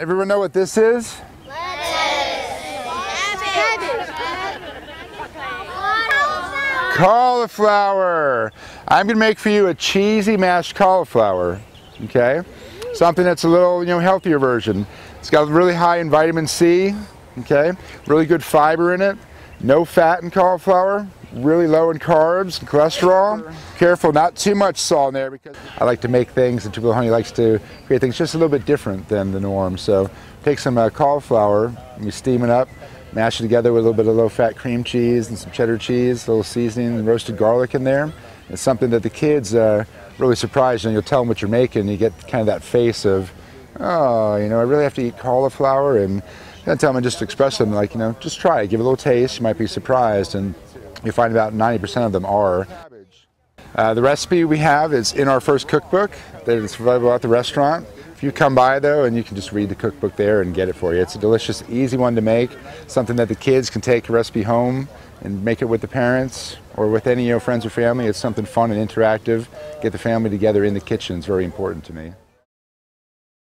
Everyone know what this is? Cauliflower. I'm gonna make for you a cheesy mashed cauliflower, okay? Something that's a little, you know, healthier version. It's got really high in vitamin C, okay? Really good fiber in it. No fat in cauliflower. Really low in carbs and cholesterol. Careful, not too much salt in there because I like to make things and Tupelo Honey likes to create things just a little bit different than the norm. So take some uh, cauliflower and we steam it up mash it together with a little bit of low-fat cream cheese and some cheddar cheese, a little seasoning and roasted garlic in there. It's something that the kids are really surprised and you'll tell them what you're making. and You get kind of that face of, oh, you know, I really have to eat cauliflower and I tell them and just express them like, you know, just try it, give it a little taste, you might be surprised and you find about 90% of them are. Uh, the recipe we have is in our first cookbook that is available at the restaurant. If you come by though and you can just read the cookbook there and get it for you. It's a delicious, easy one to make, something that the kids can take a recipe home and make it with the parents or with any of your friends or family. It's something fun and interactive. Get the family together in the kitchen is very important to me.